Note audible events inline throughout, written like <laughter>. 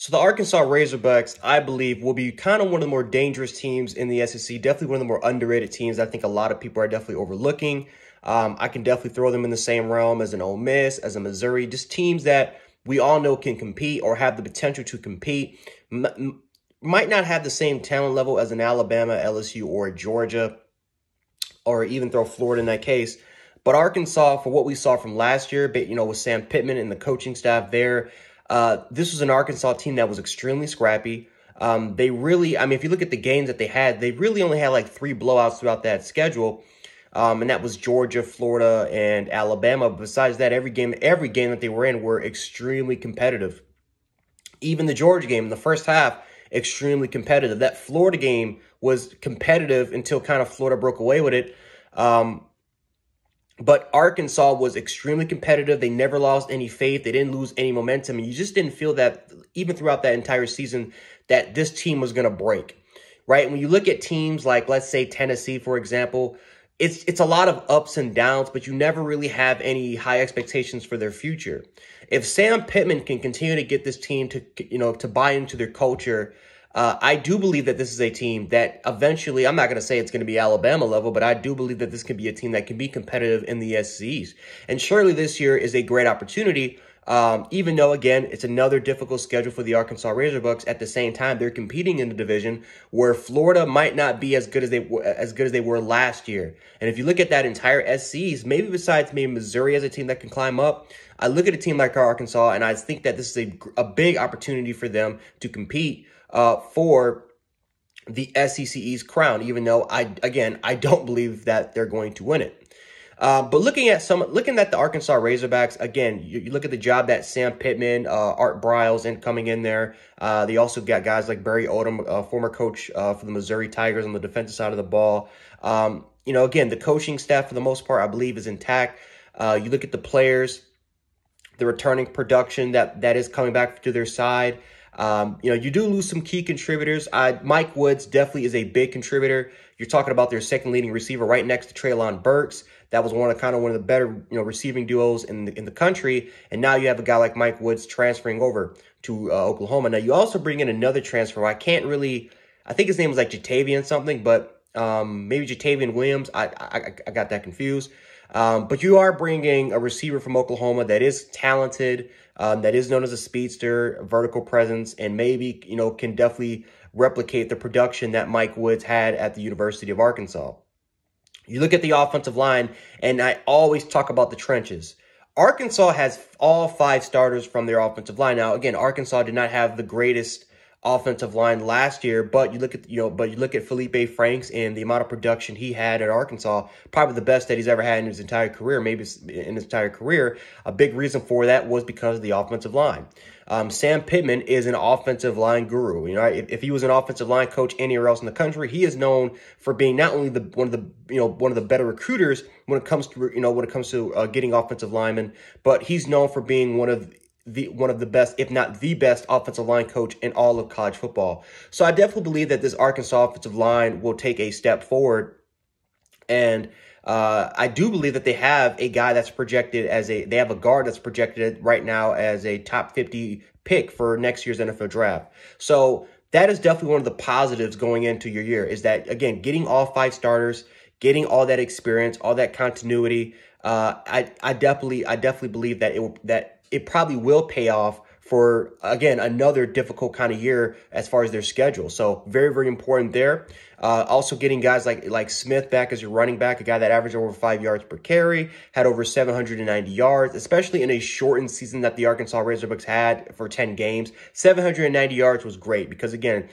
So the Arkansas Razorbacks, I believe, will be kind of one of the more dangerous teams in the SEC. Definitely one of the more underrated teams. I think a lot of people are definitely overlooking. Um, I can definitely throw them in the same realm as an Ole Miss, as a Missouri, just teams that we all know can compete or have the potential to compete. M might not have the same talent level as an Alabama, LSU, or Georgia, or even throw Florida in that case. But Arkansas, for what we saw from last year, but you know, with Sam Pittman and the coaching staff there, uh, this was an Arkansas team that was extremely scrappy. Um, they really, I mean, if you look at the games that they had, they really only had like three blowouts throughout that schedule. Um, and that was Georgia, Florida, and Alabama. Besides that, every game, every game that they were in were extremely competitive. Even the Georgia game in the first half, extremely competitive. That Florida game was competitive until kind of Florida broke away with it. Um, but Arkansas was extremely competitive. They never lost any faith. They didn't lose any momentum. And you just didn't feel that, even throughout that entire season, that this team was going to break, right? When you look at teams like, let's say, Tennessee, for example, it's it's a lot of ups and downs, but you never really have any high expectations for their future. If Sam Pittman can continue to get this team to, you know, to buy into their culture uh, I do believe that this is a team that eventually, I'm not going to say it's going to be Alabama level, but I do believe that this can be a team that can be competitive in the SCs. And surely this year is a great opportunity. Um, even though, again, it's another difficult schedule for the Arkansas Razorbacks. At the same time, they're competing in the division where Florida might not be as good as they as good as they were last year. And if you look at that entire SCs, maybe besides maybe Missouri as a team that can climb up, I look at a team like Arkansas, and I think that this is a, a big opportunity for them to compete uh, for the SEC East crown, even though I, again, I don't believe that they're going to win it. Uh, but looking at some, looking at the Arkansas Razorbacks, again, you, you look at the job that Sam Pittman, uh, Art Briles, and coming in there. Uh, they also got guys like Barry Odom, former coach uh, for the Missouri Tigers on the defensive side of the ball. Um, you know, again, the coaching staff for the most part, I believe, is intact. Uh, you look at the players, the returning production that that is coming back to their side. Um, you know, you do lose some key contributors. Uh, Mike Woods definitely is a big contributor. You're talking about their second leading receiver right next to Treylon Burks. That was one of kind of one of the better, you know, receiving duos in the, in the country. And now you have a guy like Mike Woods transferring over to uh, Oklahoma. Now you also bring in another transfer. I can't really, I think his name was like Jatavian something, but um, maybe Jatavian Williams. I, I, I got that confused. Um, but you are bringing a receiver from Oklahoma that is talented, um, that is known as a speedster, vertical presence, and maybe, you know, can definitely replicate the production that Mike Woods had at the University of Arkansas. You look at the offensive line, and I always talk about the trenches. Arkansas has all five starters from their offensive line. Now, again, Arkansas did not have the greatest offensive line last year, but you look at you know, but you look at Feleipe Franks and the amount of production he had at Arkansas, probably the best that he's ever had in his entire career, maybe in his entire career. A big reason for that was because of the offensive line. Um, Sam Pittman is an offensive line guru. You know, if, if, he was an offensive line coach anywhere else in the country, he is known for being not only the one of the you know one of the better recruiters when it comes to you know when it comes to uh, getting offensive linemen, but he's known for being one of the one of the best, if not the best, offensive line coach in all of college football. So I definitely believe that this Arkansas offensive line will take a step forward, and uh, I do believe that they have a guy that's projected as a they have a guard that's projected right now as a top fifty pick for next year's NFL draft. So that is definitely one of the positives going into your year is that again getting all five starters, getting all that experience, all that continuity. Uh, I I definitely I definitely believe that it will that it probably will pay off for again another difficult kind of year as far as their schedule. So very very important there. Uh, also getting guys like like Smith back as your running back, a guy that averaged over five yards per carry, had over 790 yards, especially in a shortened season that the Arkansas Razorbacks had for 10 games. 790 yards was great because again.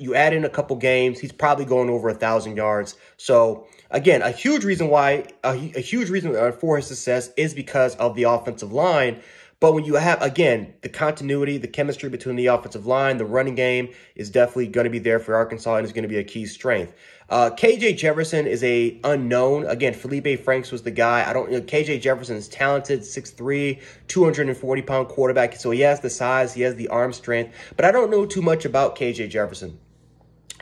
You add in a couple games, he's probably going over a thousand yards. So again, a huge reason why a, a huge reason for his success is because of the offensive line. But when you have, again, the continuity, the chemistry between the offensive line, the running game is definitely going to be there for Arkansas and is going to be a key strength. Uh, KJ Jefferson is a unknown. Again, Feleipe Franks was the guy. I don't you know. KJ Jefferson is talented, 6'3", 240 pound quarterback. So he has the size, he has the arm strength. But I don't know too much about KJ Jefferson.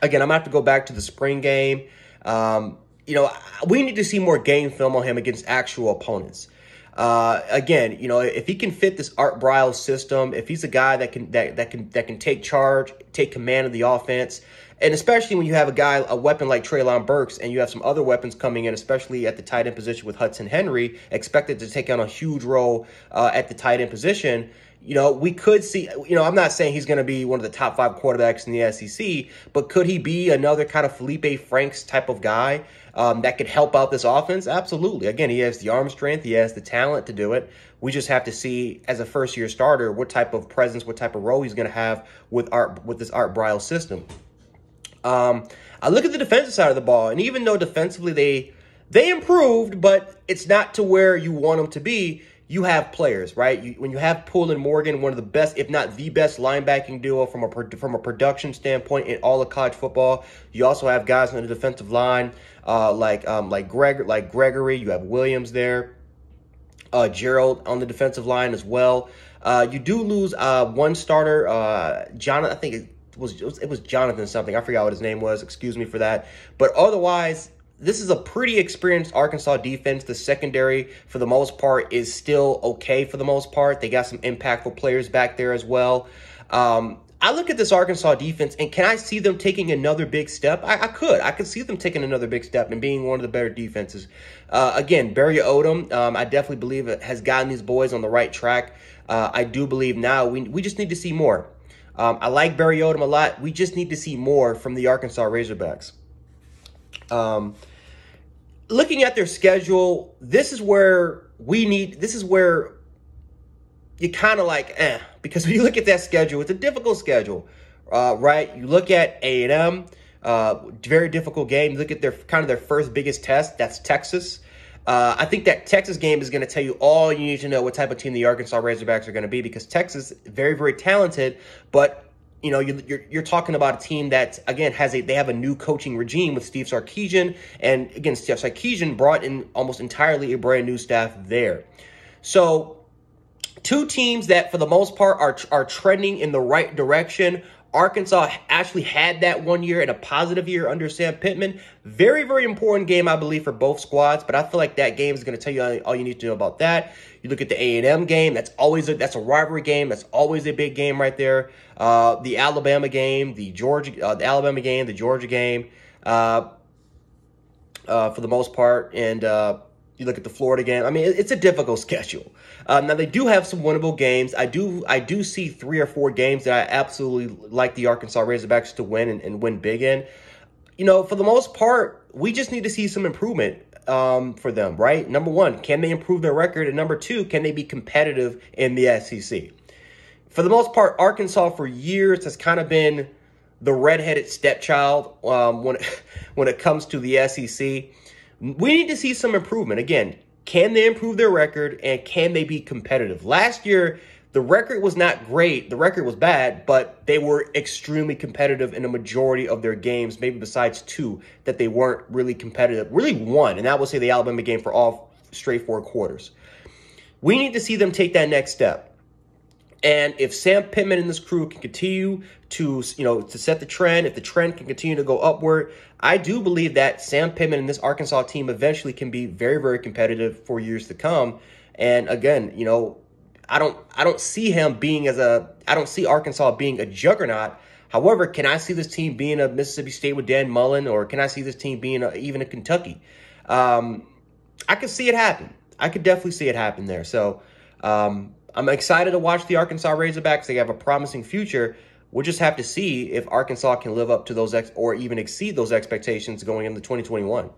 Again, I'm gonna have to go back to the spring game. Um, you know, we need to see more game film on him against actual opponents. Uh, again, you know, if he can fit this Art Briles system, if he's a guy that can that, that can that can take charge, take command of the offense, and especially when you have a guy, a weapon like Treylon Burks, and you have some other weapons coming in, especially at the tight end position with Hudson Henry, expected to take on a huge role uh, at the tight end position. You know, we could see, you know, I'm not saying he's going to be one of the top five quarterbacks in the SEC, but could he be another kind of Feleipe Franks type of guy um, that could help out this offense? Absolutely. Again, he has the arm strength, he has the talent to do it. We just have to see, as a first year starter, what type of presence, what type of role he's going to have with Art with this Art Briles system. Um, I look at the defensive side of the ball, and even though defensively they they improved, but it's not to where you want them to be you have players, right? You, when you have Pool and Morgan, one of the best, if not the best, linebacking duo from a from a production standpoint in all of college football. You also have guys on the defensive line, uh, like um, like Greg, like Gregory. You have Williams there, uh, Gerald on the defensive line as well. Uh, you do lose uh, one starter, uh, John. I think it was it was Jonathan something. I forgot what his name was. Excuse me for that. But otherwise, this is a pretty experienced Arkansas defense. The secondary, for the most part, is still okay for the most part. They got some impactful players back there as well. Um, I look at this Arkansas defense, and can I see them taking another big step? I, I, could. I could see them taking another big step and being one of the better defenses. Uh, again, Barry Odom, um, I definitely believe it has gotten these boys on the right track. Uh, I do believe now we, we just need to see more. Um, I like Barry Odom a lot. We just need to see more from the Arkansas Razorbacks. Um, looking at their schedule, this is where we need, this is where you kind of like, eh, because <laughs> when you look at that schedule, it's a difficult schedule, uh, right? You look at A&M, uh, very difficult game. You look at their kind of their first biggest test, that's Texas. Uh, I think that Texas game is going to tell you all you need to know what type of team the Arkansas Razorbacks are going to be because Texas very very talented, but you know, you're, you're talking about a team that again has a they have a new coaching regime with Steve Sarkisian, and again, Steve Sarkisian brought in almost entirely a brand new staff there. So, two teams that for the most part are are trending in the right direction. Arkansas actually had that one year and a positive year under Sam Pittman. Very, very important game, I believe, for both squads. But I feel like that game is going to tell you all you need to know about that. You look at the A&M game. That's always a, that's a rivalry game. That's always a big game right there. Uh, the Alabama game, the Georgia, uh, the Alabama game, the Georgia game, uh, uh for the most part, and uh, you look at the Florida game. I mean, it's a difficult <laughs> schedule. Uh, now they do have some winnable games. I do I do see three or four games that I absolutely like the Arkansas Razorbacks to win and, and win big in. You know, for the most part, we just need to see some improvement um, for them, right? Number one, can they improve their record? And number two, can they be competitive in the SEC? For the most part, Arkansas for years has kind of been the redheaded stepchild um, when <laughs> when it comes to the SEC. We need to see some improvement. Again, can they improve their record and can they be competitive? Last year, the record was not great. The record was bad, but they were extremely competitive in a majority of their games, maybe besides two that they weren't really competitive. Really one, and that will say the Alabama game for all straight four quarters. We need to see them take that next step. And if Sam Pittman and this crew can continue to, you know, to set the trend, if the trend can continue to go upward, I do believe that Sam Pittman and this Arkansas team eventually can be very, very competitive for years to come. And again, you know, I don't, I don't see him being as a, I don't see Arkansas being a juggernaut. However, can I see this team being a Mississippi State with Dan Mullen, or can I see this team being a, even a Kentucky? Um, I could see it happen. I could definitely see it happen there. So, um, I'm excited to watch the Arkansas Razorbacks. They have a promising future. We'll just have to see if Arkansas can live up to those ex- or even exceed those expectations going into 2021.